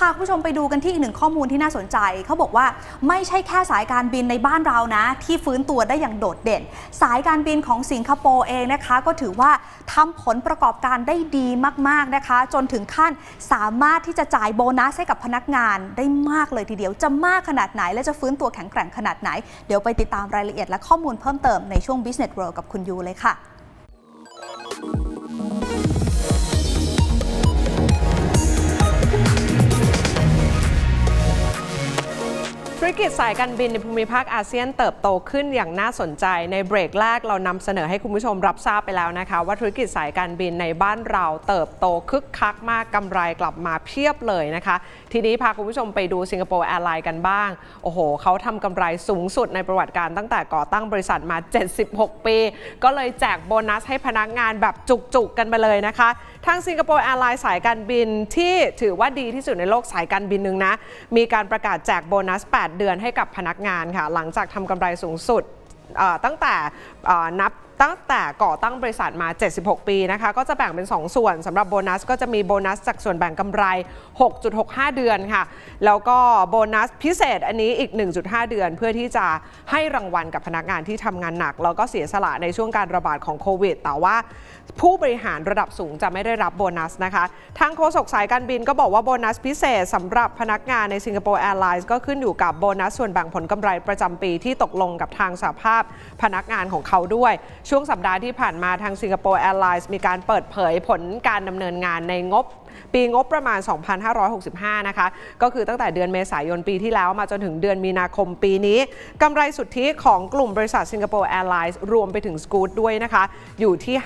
พาคุณผู้ชมไปดูกันที่อีกหนึ่งข้อมูลที่น่าสนใจ เขาบอกว่าไม่ใช่แค่สายการบินในบ้านเรานะ ที่ฟื้นตัวได้อย่างโดดเด่น สายการบินของสิงคโปร์เองนะคะ ก็ถือว่าทำผลประกอบการได้ดีมาก ๆนะคะ จนถึงขั้นสามารถที่จะจ่ายโบนัสให้กับพนักงานได้มากเลยทีเดียวจะมากขนาดไหน และจะฟื้นตัวแข็งแกร่งขนาดไหน เดี๋ยวไปติดตามรายละเอียดและข้อมูลเพิ่มเติมในช่วง Business World กับคุณยูเลยค่ะ ธุรกิจสายการบินในภูมิภาคอาเซียนเติบโตขึ้นอย่างน่าสนใจในเบรกแรกเรานำเสนอให้คุณผู้ชมรับทราบไปแล้วนะคะ ว่าธุรกิจสายการบินในบ้านเราเติบโตคึกคักมากกำไรกลับมาเพียบเลยนะคะ ทีนี้พาคุณผู้ชมไปดูสิงคโปร์แอร์ไลน์กันบ้าง โอ้โหเขาทำกำไรสูงสุดในประวัติการณ์ตั้งแต่ก่อตั้งบริษัทมา 76 ปี ก็เลยแจกโบนัสให้พนักงานแบบจุกๆกันไปเลยนะคะทางสิงคโปร์แอร์ไลน์สายการบินที่ถือว่าดีที่สุดในโลกสายการบินหนึ่งนะมีการประกาศแจกโบนัส8เดือนให้กับพนักงานค่ะ หลังจากทำกำไรสูงสุดตั้งแต่นับ ตั้งแต่ก่อตั้งบริษัทมา 76 ปีนะคะก็จะแบ่งเป็น 2 ส่วนสำหรับโบนัสก็จะมีโบนัสจากส่วนแบ่งกำไร 6.65 เดือนค่ะ แล้วก็โบนัสพิเศษอันนี้อีก 1.5 เดือน เพื่อที่จะให้รางวัลกับพนักงานที่ทำงานหนัก แล้วก็เสียสละในช่วงการระบาดของโควิด แต่ว่าผู้บริหารระดับสูงจะไม่ได้รับโบนัสนะคะทางโฆษกสายการบินก็บอกว่าโบนัสพิเศษสำหรับพนักงานในสิงคโปร์แอร์ไลน์ก็ขึ้นอยู่กับโบนัสส่วนแบ่งผลกำไรประจำปีที่ตกลงกับทางสหภาพพนักงานของเขาด้วยช่วงสัปดาห์ที่ผ่านมาทางสิงคโปร์แอร์ไลน์มีการเปิดเผยผลการดำเนินงานในงบปีงบประมาณ 2,565 นะคะ ก็คือตั้งแต่เดือนเมษายนปีที่แล้วมาจนถึงเดือนมีนาคมปีนี้กำไรสุทธิของกลุ่มบริษัทสิงคโปร์แอร์ไลน์รวมไปถึงสกูตด้วยนะคะ อยู่ที่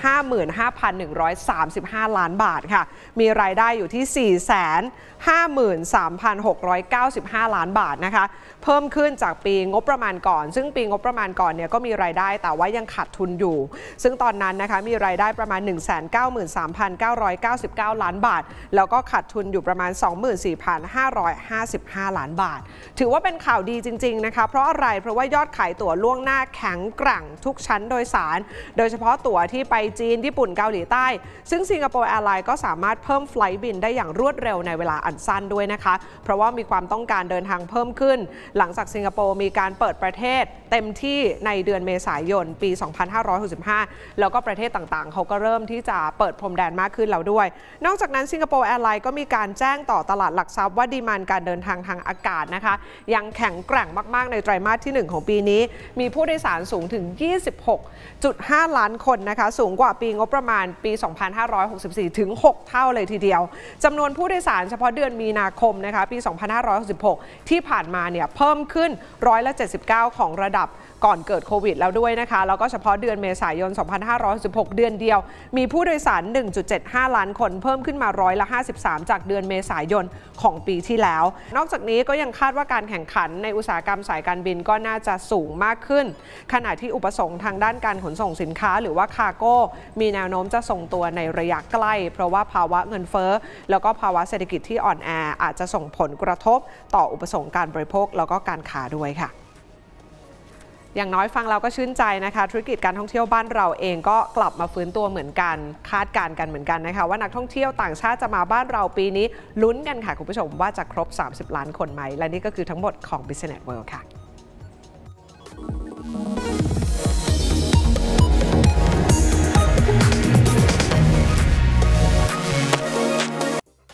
55,135 ล้านบาทค่ะ มีรายได้อยู่ที่ 453,695 ล้านบาทนะคะ เพิ่มขึ้นจากปีงบประมาณก่อน ซึ่งปีงบประมาณก่อนเนี่ยก็มีรายได้แต่ว่ายังขาดทุนอยู่ ซึ่งตอนนั้นนะคะมีรายได้ประมาณ 193,999 ล้านบาทแล้วก็ขาดทุนอยู่ประมาณ 24,555 ล้านบาท ถือว่าเป็นข่าวดีจริง ๆ นะคะ เพราะอะไร เพราะว่ายอดขายตั๋วล่วงหน้าแข็งกร่งทุกชั้นโดยสาร โดยเฉพาะตั๋วที่ไปจีน ญี่ปุ่น เกาหลีใต้ ซึ่งสิงคโปร์แอร์ไลน์ก็สามารถเพิ่ม flight บินได้อย่างรวดเร็วในเวลาอันสั้นด้วยนะคะ เพราะว่ามีความต้องการเดินทางเพิ่มขึ้น หลังจากสิงคโปร์มีการเปิดประเทศ เต็มที่ในเดือนเมษายนปี 2565 แล้วก็ประเทศต่างๆ เขาก็เริ่มที่จะเปิดพรมแดนมากขึ้นแล้วด้วย นอกจากนั้นสิงคโปร์แอร์ไลน์ก็มีการแจ้งต่อตลาดหลักทรัพย์ว่า demand การเดินทางทางอากาศนะคะ ยังแข็งแกร่งมากๆในไตรมาสที่ 1 ของปีนี้ มีผู้โดยสารสูงถึง 26.5 ล้านคนนะคะ สูงกว่าปีงบประมาณปี 2564 ถึง 6 เท่าเลยทีเดียวจำนวนผู้โดยสารเฉพาะเดือนมีนาคมนะคะปี 2566 ที่ผ่านมาเนี่ยเพิ่มขึ้นร้อยละ 79 ของระดับ ก่อนเกิดโควิดแล้วด้วยนะคะ แล้วก็เฉพาะเดือนเมษายน 2516 เดือนเดียว มีผู้โดยสาร 1.75 ล้านคนเพิ่มขึ้นมาร้อยละ 53 จากเดือนเมษายนของปีที่แล้ว นอกจากนี้ก็ยังคาดว่าการแข่งขันในอุตสาหกรรมสายการบินก็น่าจะสูงมากขึ้น ขณะที่อุปสงค์ทางด้านการขนส่งสินค้า หรือว่าคาร์โก้มีแนวโน้มจะส่งตัวในระยะใกล้ เพราะว่าภาวะเงินเฟ้อ แล้วก็ภาวะเศรษฐกิจที่อ่อนแออาจจะส่งผลกระทบต่ออุปสงค์การบริโภคแล้วก็การค้าด้วยค่ะ อย่างน้อยฟังเราก็ชื่นใจนะคะ ธุรกิจการท่องเที่ยวบ้านเราเองก็กลับมาฟื้นตัวเหมือนกัน คาดการณ์กันเหมือนกันนะคะ ว่านักท่องเที่ยวต่างชาติจะมาบ้านเราปีนี้ลุ้นกันค่ะคุณผู้ชมว่าจะครบ 30 ล้านคนไหม และนี่ก็คือทั้งหมดของ Business World ค่ะ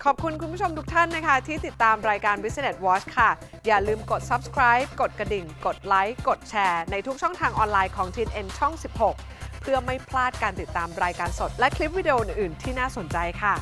ขอบคุณคุณผู้ชมทุกท่านนะคะ ที่ติดตามรายการ Business Watch ค่ะ อย่าลืมกด subscribe กดกระดิ่ง กดไลค์ กดแชร์ ในทุกช่องทางออนไลน์ของ TNN ช่อง 16 เพื่อไม่พลาดการติดตามรายการสด และคลิปวิดีโออื่นๆที่น่าสนใจค่ะ